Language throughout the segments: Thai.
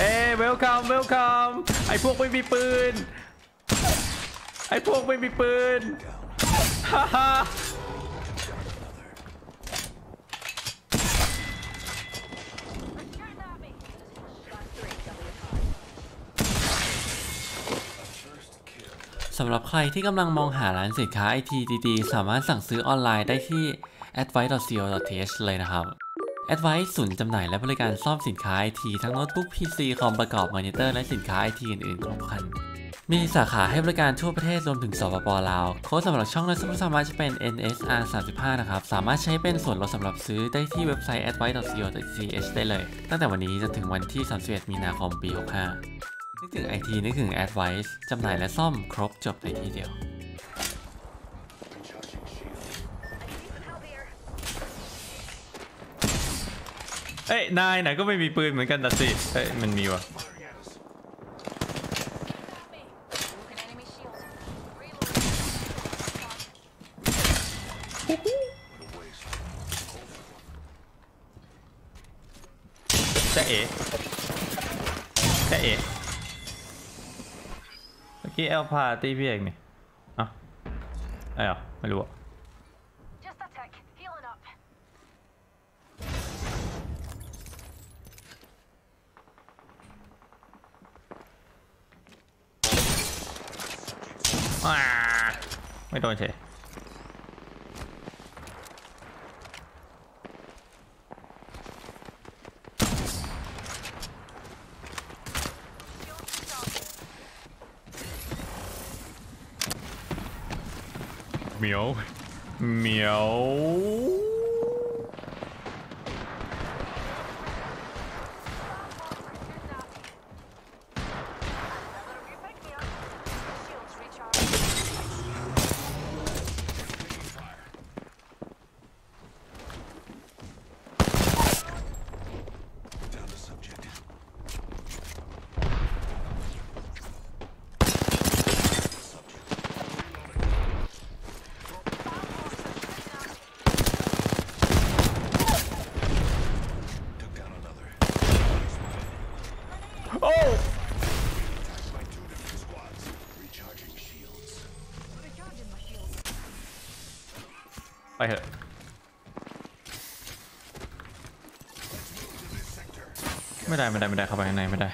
เอ้เวลคัมเวลคัมไอพวกไม่มีปืน ไอพวกไม่มีปืนฮ่าฮ่าสำหรับใครที่กำลังมองหาร้านสินค้าไอทีดีๆ สามารถสั่งซื้อออนไลน์ได้ที่ advice.co.th เลยนะครับ Advice ศูนย์จำหน่ายและบริการซ่อมสินค้าไอทีทั้งโน้ตบุ๊ก PC คอมประกอบมอนิเตอร์และสินค้าไอทีอื่นๆครบครัน มีสาขาให้บริการทั่วประเทศรวมถึงสปป.ลาว โค้ดสำหรับช่องและซุปเปอร์สมารถจะเป็น NSR 35นะครับ สามารถใช้เป็นส่วนลดสำหรับซื้อได้ที่เว็บไซต์ advice.co.th ได้เลย ตั้งแต่วันนี้จนถึงวันที่ 31 มีนาคมปี 65 นึกถึงไอทีนึกถึง Advice จำหน่ายและซ่อมครบจบในที่เดียว เอ้ยนายไหนก็ไม่มีปืนเหมือนกันนะสิเอ้ยมันมีวะ Broken enemy shield. Reload. จะเอ๋จะเอ๋เมื่อกี้แอลพาตีพี่เอกนี่เอ้าไอ้เหรอไม่รู้อะ อ่าไม่โดนเฉยเหมียวเหมียว Better you pick me up. Shields recharged. โอ้ Recharging my shields. ไปเถอะ ไม่ได้ไม่ได้ไม่ได้เข้าไปข้างในไม่ได้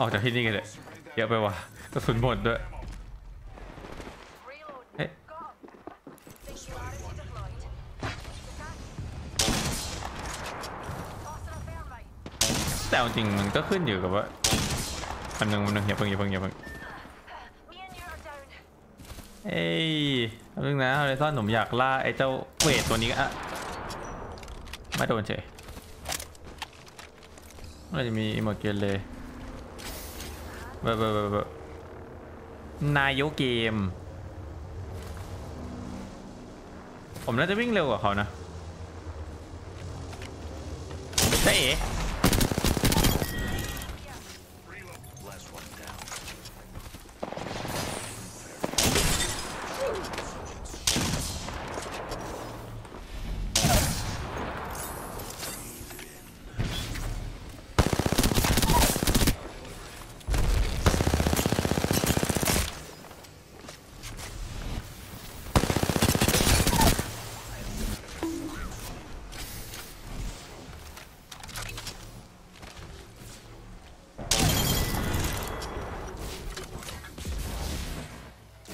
ออกจากที่นี่กันเลยเยอะไปว่ะกระสุนหมดด้วยแต่จริงมันก็ขึ้นอยู่กับว่าอันหนึ่งอันหนึ่งอย่าเพิ่งอย่าเพิ่งอย่าเพิ่งเอ้ยเอาเรื่องนะอะไรซ่อนผมอยากล่าไอ้เจ้าเวทตัวนี้อะไม่โดนเฉย น่าจะมีอิมเกนเลยเบอร์เบอร์เบอร์เบอร์นายกเกม ผมน่าจะวิ่งเร็วกว่าเขานะ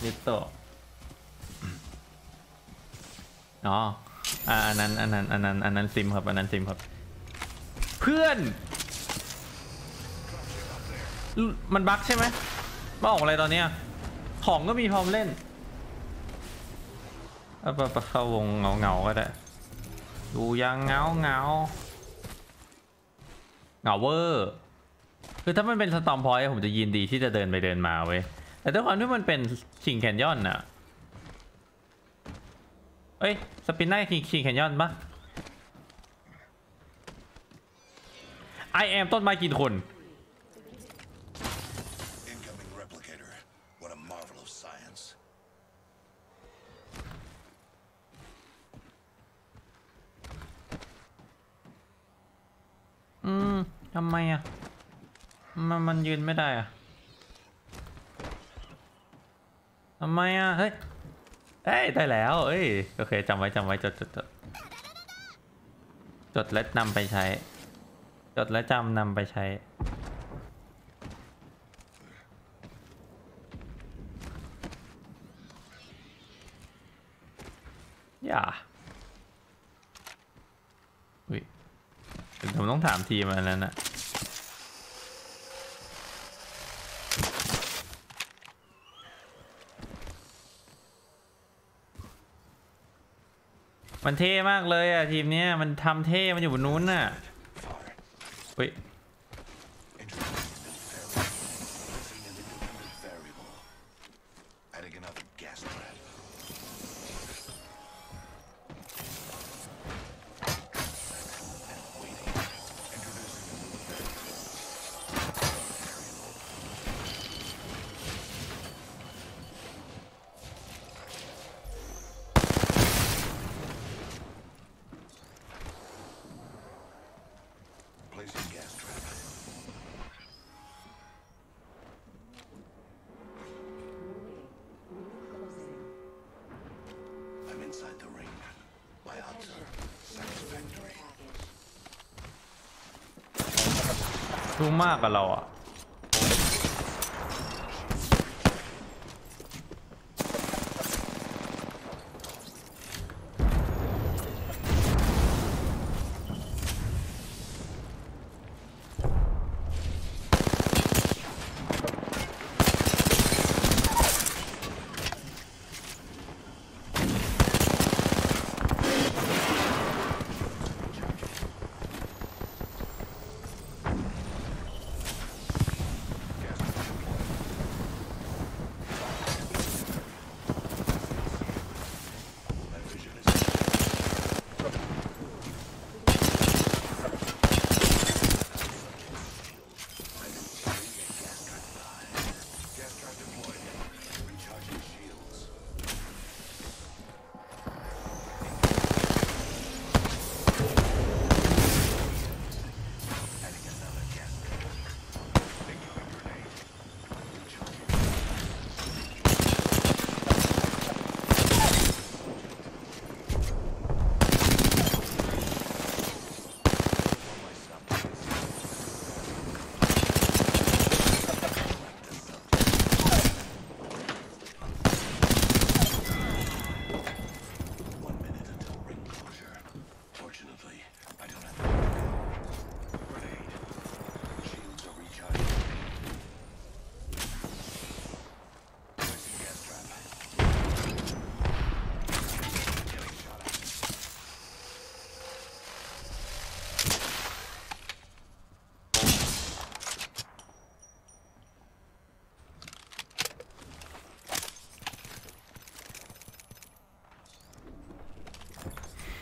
ลิโตอ๋ออันนั้นอันนั้นอันนั้นอันนั้นซิมครับอันนั้นซิมครับ เพื่อน มันบั๊กใช่ไหมมาออกอะไรตอนเนี้ยของก็มีพร้อมเล่นเอาไปเข้าวงเงาเงาก็ได้ ดูยังเงาเงาเงาเวอร์ คือถ้ามันเป็นสตอมพอยต์ผมจะยินดีที่จะเดินไปเดินมาเว้ย แต่ด้วยความที่มันเป็นชิงแคนยอนน่ะ เอ้ย สปินได้คิงคิงแคนยอนปะ I am ต้นไม้กินคน Incoming replicator. What a marvel of science. อืม ทำไมอะ มันมันยืนไม่ได้อะ ทำไมอะ เฮ้ย เอ้ยได้แล้ว เอ้ย โอเคจำไว้จำไว้จดจดจดจดและนำไปใช้ จดและจำนำไปใช้ อย่าอุ้ยผมต้องถามทีมอันนั้นอะ มันเท่มากเลยอะทีมเนี้ยมันทำเท่มันอยู่บนนู้นน่ะเฮ้ย มากกับเราอะ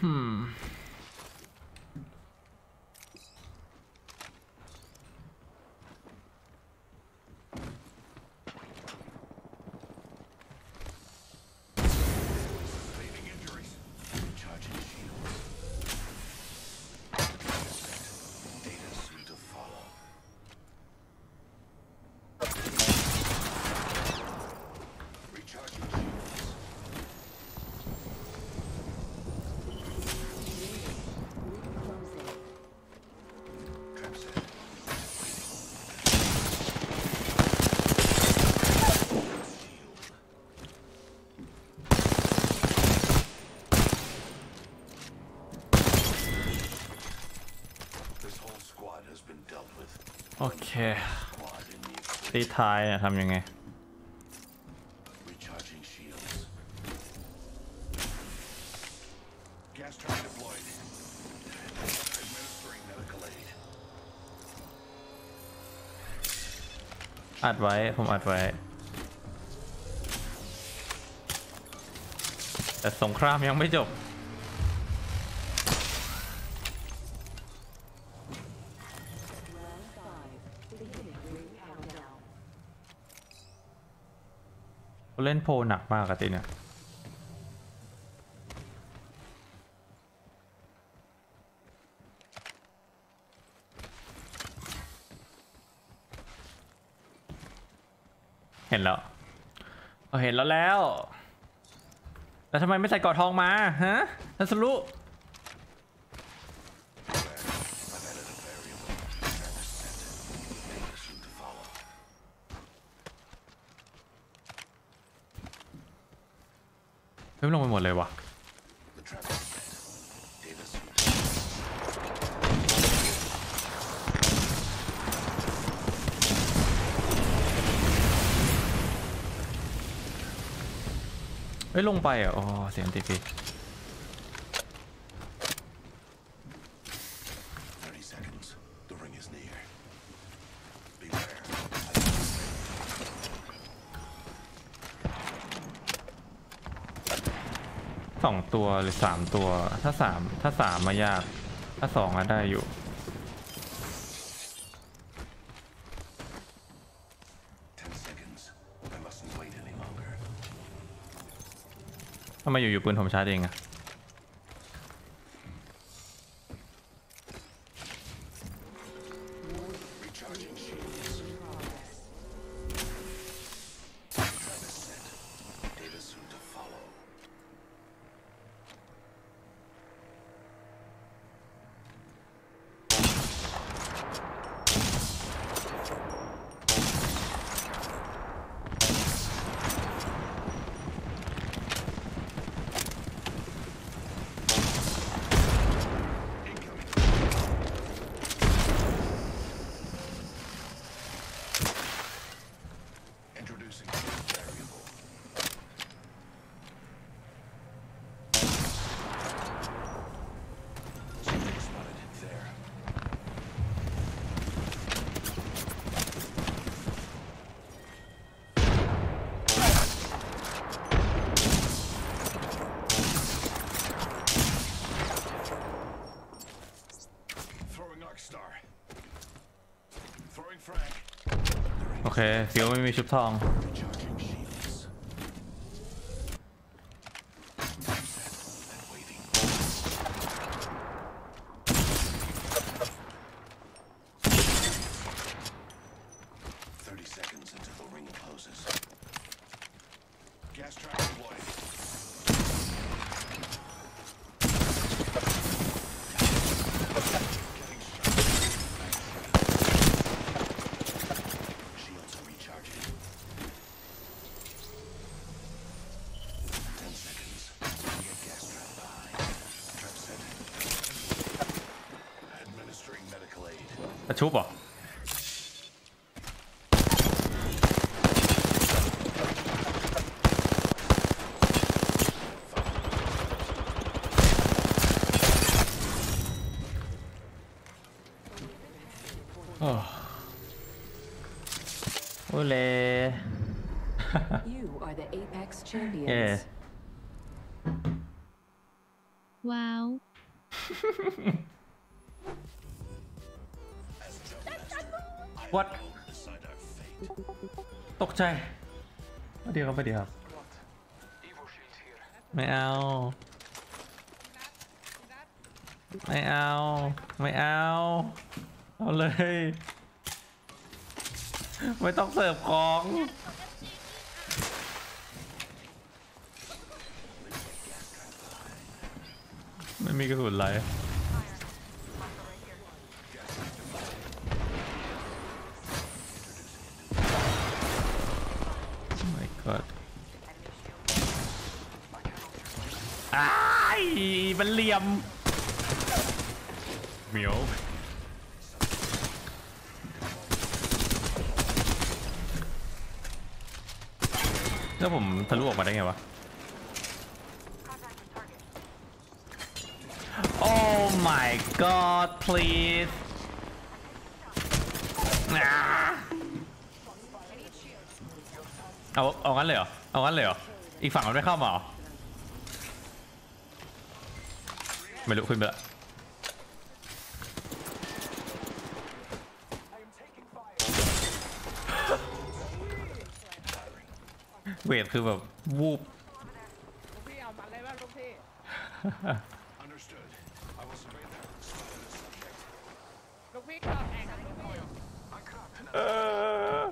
Hmm. คตีท้ายอะทำยังไงอัดไว้ ผมอัดไว้ แต่สงครามยังไม่จบ เล่นโพหนักมากอะตีเนี่ยเห็นแล้วเห็นแล้วแล้ว แล้วทำไมไม่ใส่กอดทองมา ฮะนัสรุ ดเลยว่ะเฮ้ยลงไปอะอ๋อเสียงตีฟี สองตัวหรือสามตัว ถ้าสามถ้าสามมายาก ถ้าสองอะได้อยู่ Ten seconds. I mustn't wait any longer. ทำไมอยู่ๆปืนผมชาร์จเองอะ เคฟิวไม่มีชุบทอง จะชุบเหรอโอ้โอเล You are the Apex เย่ champions. ว้า วัดตกใจเดี๋ยวครับเดี๋ยวครับ ไม่เอา ไม่เอา ไม่เอา เอาเลย ไม่ต้องเสิร์ฟของไม่มีกระสุนไร my อ้ายมันเหลี่ยมเหมียวแล้วผมทะลุออกมาได้ไงวะ Oh my god please อ่าเอาเอางั้นเลยเหรอ เอางั้นเลยเหรอ อีกฝั่งมันไม่เข้ามาเหรอ ไม่รู้ขึ้นไปละเวทคือแบบ วูบพี่เอามันเลยว่าลูกพี่ Understood. I will survey that. Spotted a subject. ลูกพี่ก็แข่งกับลูกพี่เออ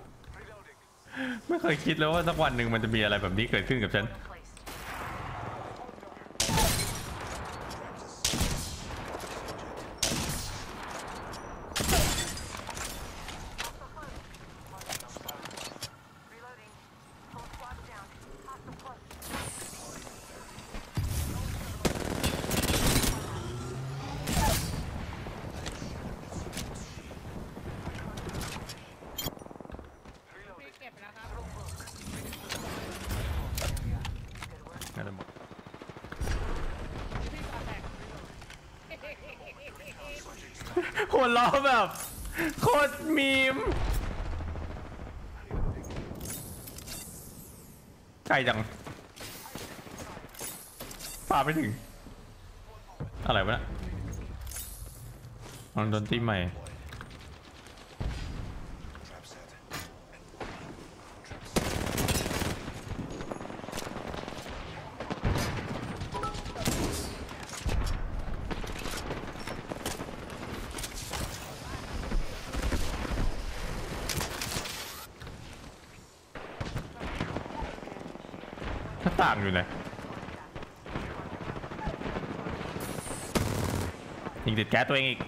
ไม่เคยคิดเลยว่าสักวันหนึ่งมันจะมีอะไรแบบนี้เกิดขึ้นกับฉัน Placed. Reloading. Full squad down. Hostile close. พี่เก็บไปแล้วครับ น่าจะหมด พี่ก่อนแตก หัวล้อแบบ โคตรมีม ไกลจังปาไม่ถึง อะไรวะเนะลองดนตรีใหม่ Trap set. Trap set. หน้าต่าง อยู่ไหนยิงติดแก๊สตัวเองอีก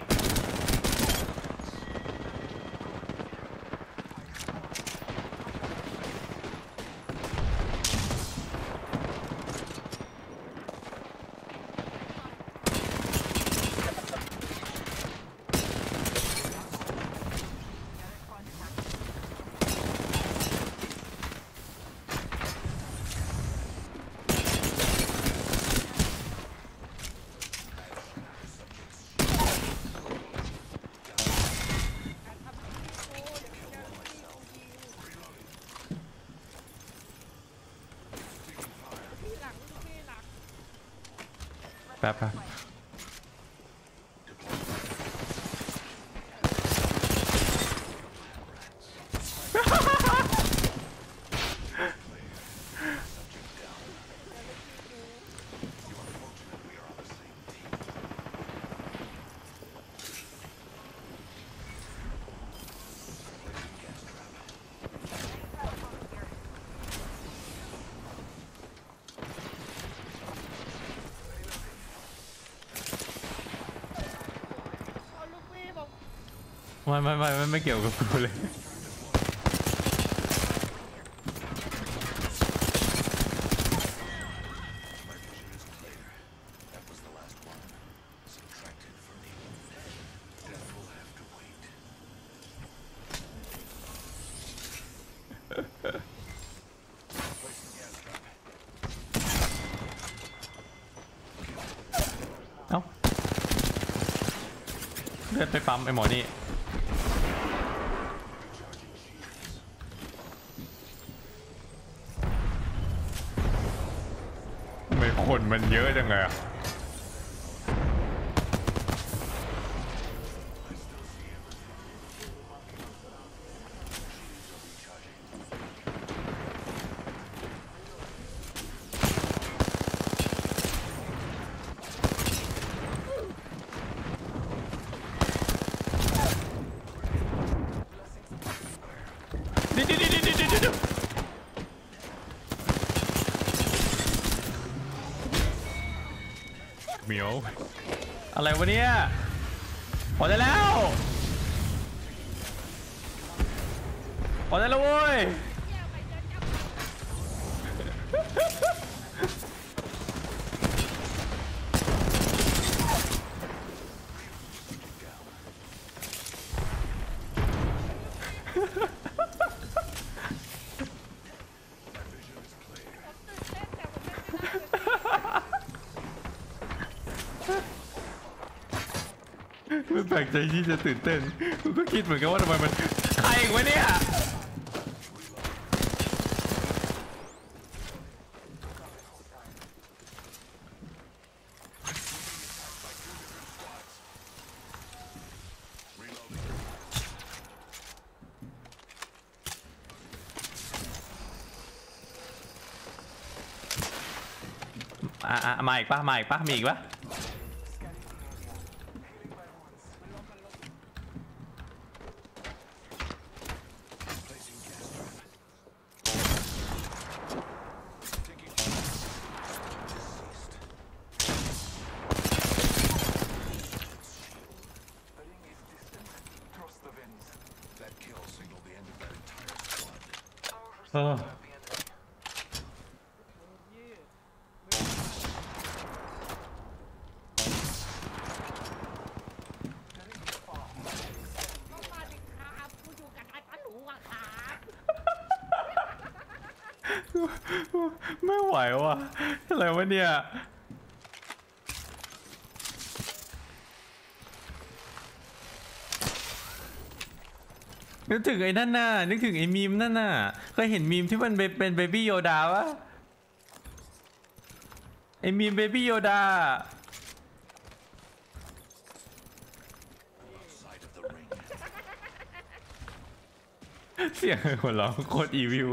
พี่หลังพี่หลัง แป๊บครับ เอาลูกพี่ผม ไม่ไม่ไม่ไม่เกี่ยวกับกูเลยเอาเลือดไปปั๊มไอ้หมอนี่ทำไม คนมันเยอะจังเลยอะ เดี๋ยวเดี๋ยวเดี๋ยวเดี๋ยวเดี๋ยวเดี๋ยวเหมียว อะไรวะเนี่ย พอได้แล้วพอได้แล้วเว้ย ไม่ แปลกใจที่จะตื่นเต้นกูก็คิดเหมือนกันว่าทำไมมันใครอีกวะเนี่ยอะอะมาอีกปะมาอีกปะมีอีกปะ อรับกูอยู่กับนายปลาหลูอะครับไม่ไหวว่ะอะไรวะเนี่ย นึกถึงไอ้นั่นน่ะนึกถึงไอ้มีมนั่นน่ะเคยเห็นมีมที่มันเป็นเป็นเบบี้โยดาวะไอ้มีมเบบี้โยดา Side of the ring. เสียงหัวเราะโคตรอีวิว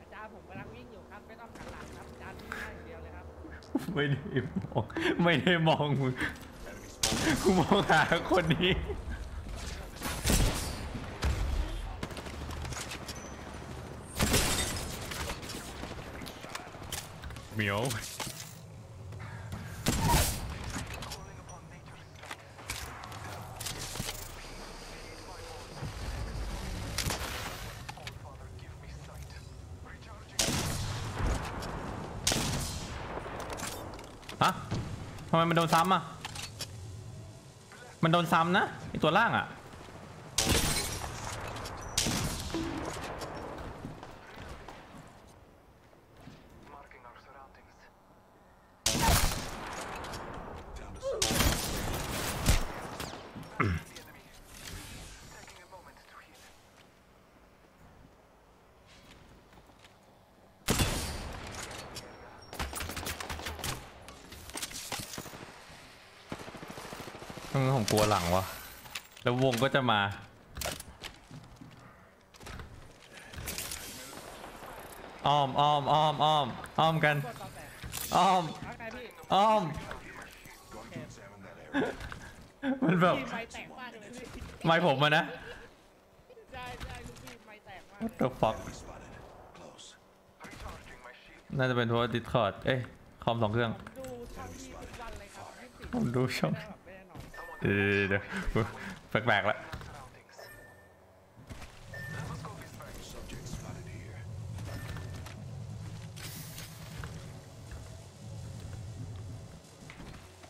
อาจารย์ผมกำลังวิ่งอยู่ครับไม่ต้องหันหลังครับอาจารย์วิ่งหน้าอย่างเดียวเลยครับไม่ได้มองไม่ได้มองมึงกูมองหาคนนี้ เหมียวฮะทำไมมันโดนซ้ำอะ มันโดนซ้ำนะไอตัวล่างอะ Marking our surroundings. Down to some. the enemy. Taking a moment to heal. อืมผมกลัว หลังวะ แล้ววงก็จะมา อ้อมอ้อมอ้อมอ้อมอ้อมกัน อ้อม อ้อม มันแบบ ไม้แตกมากเลยพี่ไม่ผมอะนะได้ได้ลูกพี่ไม้แตกมาก What the fuck น่าจะเป็นเพราะดิสคอร์ดเอ้ย คอมสองเครื่องผมดูช่องพี่ทุกวันเลยครับยี่สิบ ผมดูช่อง แบบ เดี๋ยวเดี๋ยวเดี๋ยวแปลกๆแล้ว Surroundings. Thermoscope is back. Subject spotted here.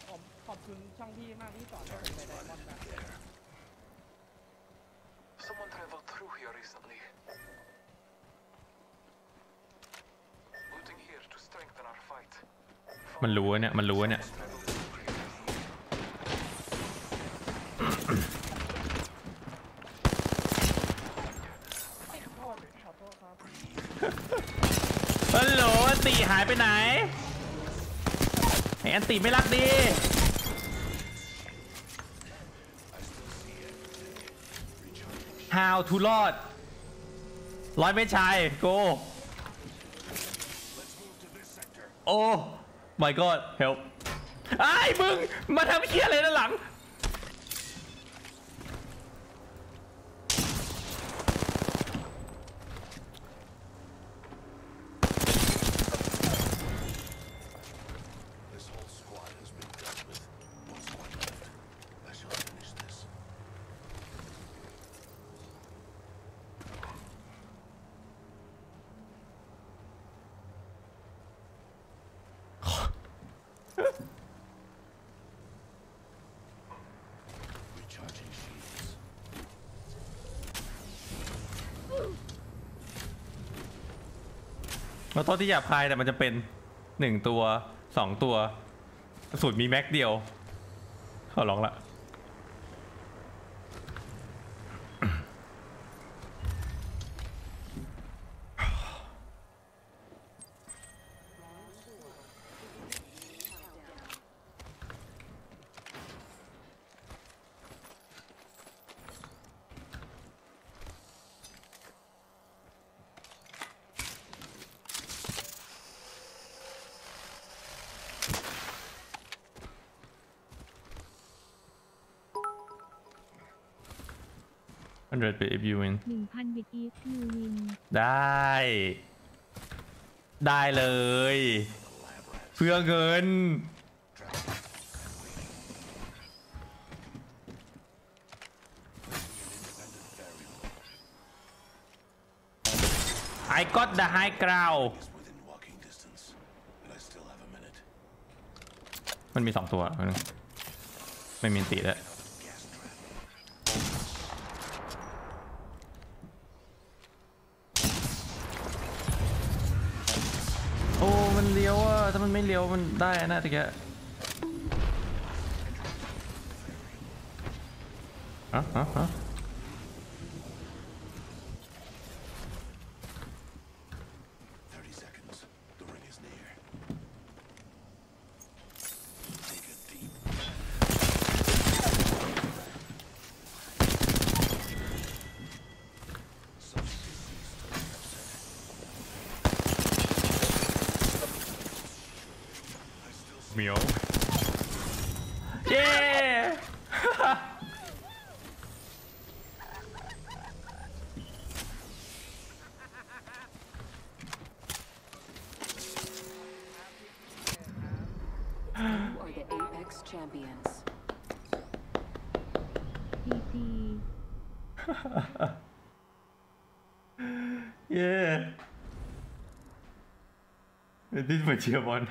ผมขอบคุณช่องพี่มากที่สอนให้ผมไปไดมอนด์นะ Someone traveled through here recently. Looting here to strengthen our fight. มันรู้อะเนี่ย มันรู้อะเนี่ย โทษขอโทษครับ ฮัลโหลอันติ หายไปไหนไออันติไม่รักดี How to รอดร้อยเมตรชาย go Let's move to this sector. โอ้ my god help ไอ้ายมึง มาทำเคี้ยอะไรด้านหลัง เราโทษที่หยาบคายแต่มันจะเป็นหนึ่งตัวสองตัวสูตรมีแม็กเดียวขอร้องละ if you win หนึ่งพันบิต if you win ได้ ได้เลย เพื่อเงินไอ้ก็ต์เดอะ ground มันมีสองตัว ไม่มีตีแล้ว Adam en almindelig over der er det ikke. Ja, ja, ja. Dit moet jy man.